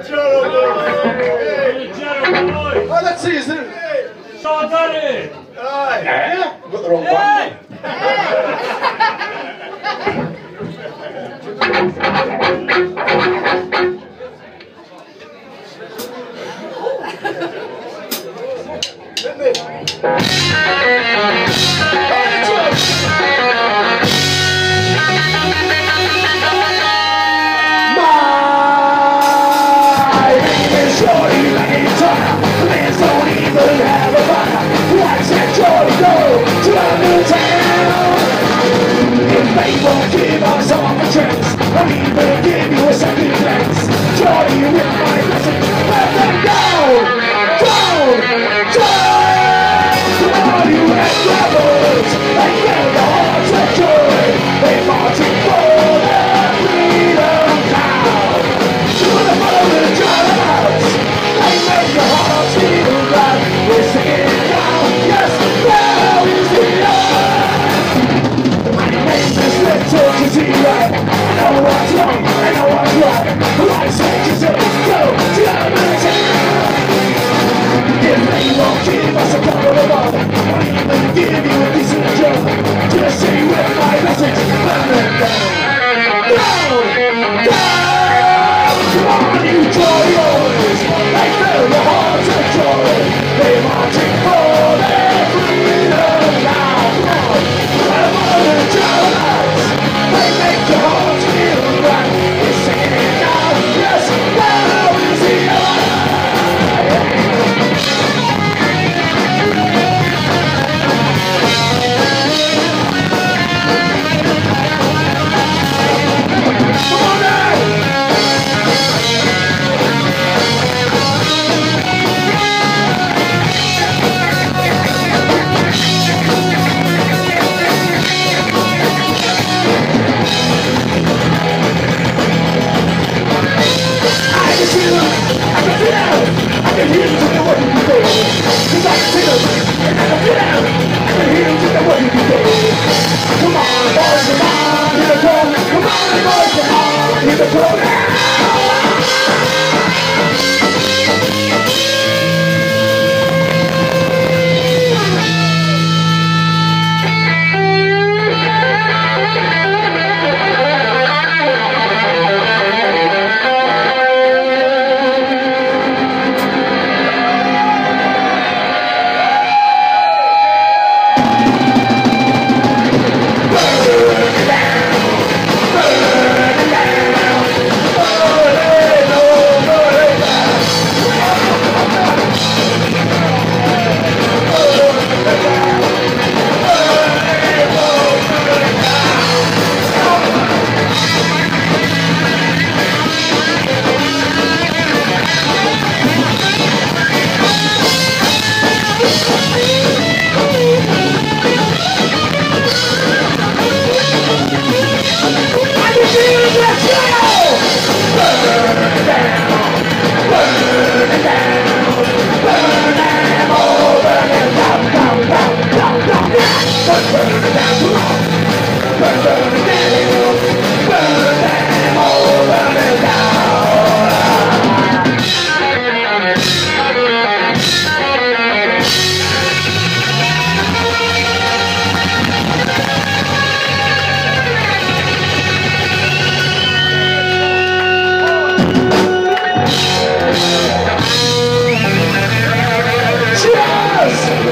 Oh, let's see, is it? Sean Dudley! Eh? Yeah? I've got the wrong one. My London Amen. yes!